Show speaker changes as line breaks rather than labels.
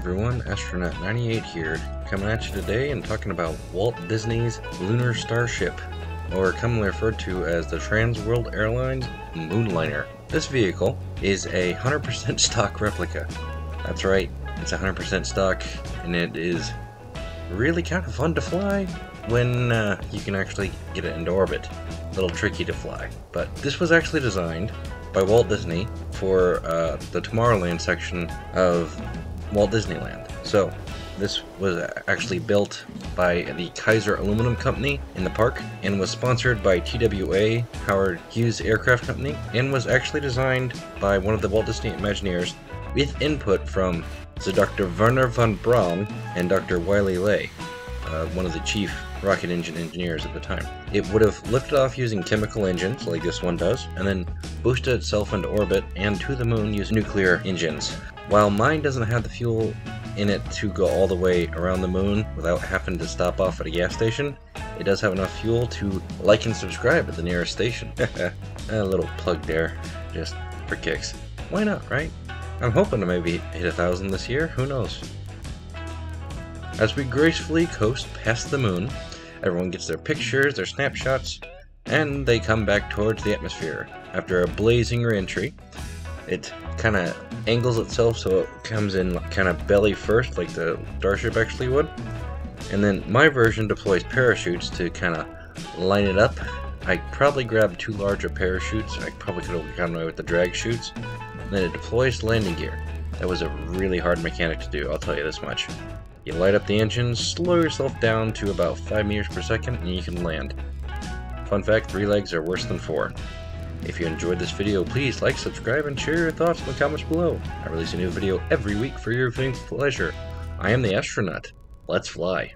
everyone, AstroNut98 here, coming at you today and talking about Walt Disney's Lunar Starship, or commonly referred to as the Trans World Airlines Moonliner. This vehicle is a 100% stock replica. That's right, it's 100% stock, and it is really kind of fun to fly when uh, you can actually get it into orbit. A little tricky to fly, but this was actually designed by Walt Disney for uh, the Tomorrowland section of Walt Disneyland. So, this was actually built by the Kaiser Aluminum Company in the park and was sponsored by TWA, Howard Hughes Aircraft Company, and was actually designed by one of the Walt Disney Imagineers with input from the Dr. Werner von Braun and Dr. Willy Ley, uh, one of the chief rocket engine engineers at the time. It would have lifted off using chemical engines, like this one does, and then boosted itself into orbit and to the moon using nuclear engines. While mine doesn't have the fuel in it to go all the way around the moon without having to stop off at a gas station, it does have enough fuel to like and subscribe at the nearest station. a little plug there, just for kicks. Why not, right? I'm hoping to maybe hit a thousand this year, who knows? As we gracefully coast past the moon, everyone gets their pictures, their snapshots, and they come back towards the atmosphere. After a blazing reentry, it kind of angles itself so it comes in kind of belly first, like the Starship actually would. And then my version deploys parachutes to kind of line it up. I probably grabbed too large of parachutes. I probably could have gotten away with the drag chutes. And then it deploys landing gear. That was a really hard mechanic to do, I'll tell you this much. You light up the engines, slow yourself down to about 5 meters per second, and you can land. Fun fact, 3 legs are worse than 4. If you enjoyed this video, please like, subscribe, and share your thoughts in the comments below. I release a new video every week for your viewing pleasure. I am the astronaut. Let's fly.